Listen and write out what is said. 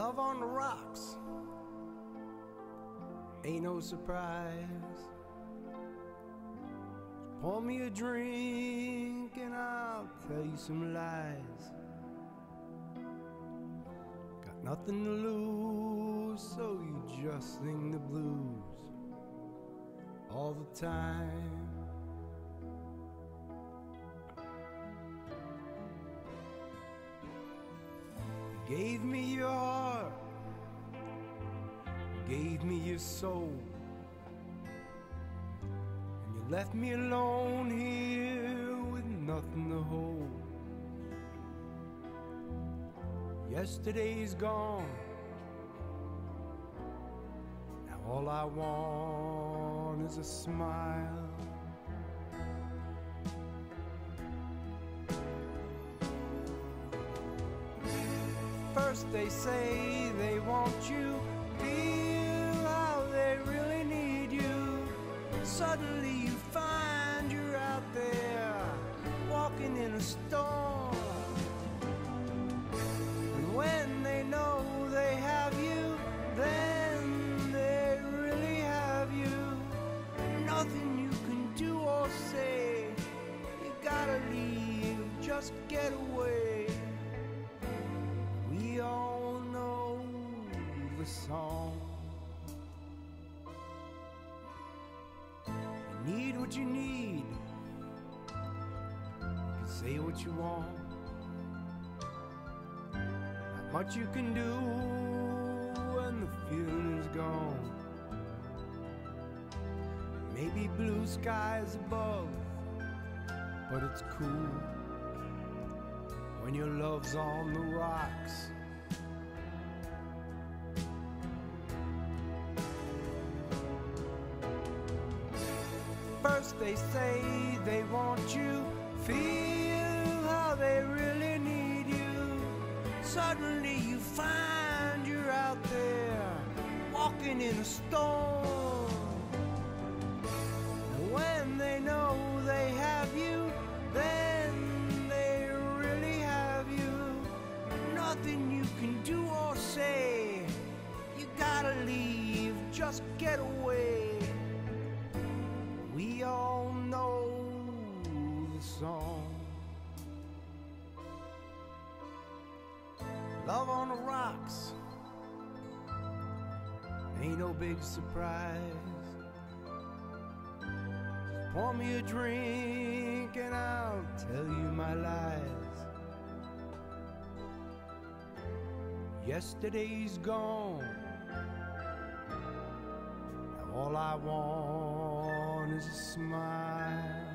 Love on the rocks ain't no surprise. Pour me a drink and I'll tell you some lies. Got nothing to lose, so you just sing the blues all the time. Gave me your heart, gave me your soul, and you left me alone here with nothing to hold. Yesterday's gone. Now all I want is a smile. First they say they want you, feel how they really need you. Suddenly you find you're out there, walking in a storm. And when they know they have you, then they really have you. Nothing you can do or say. You gotta leave, just get away. Song. You need what you need. You can say what you want. Not much you can do when the feeling is gone. Maybe blue skies above, but it's cool when your love's on the rocks. They say they want you, feel how they really need you. Suddenly you find you're out there, walking in a storm. When they know they have you, then they really have you. Nothing you can do or say. You gotta leave, just get away. Song. Love on the rocks ain't no big surprise. Just Pour me a drink and I'll tell you my lies. Yesterday's gone. Now all I want is a smile.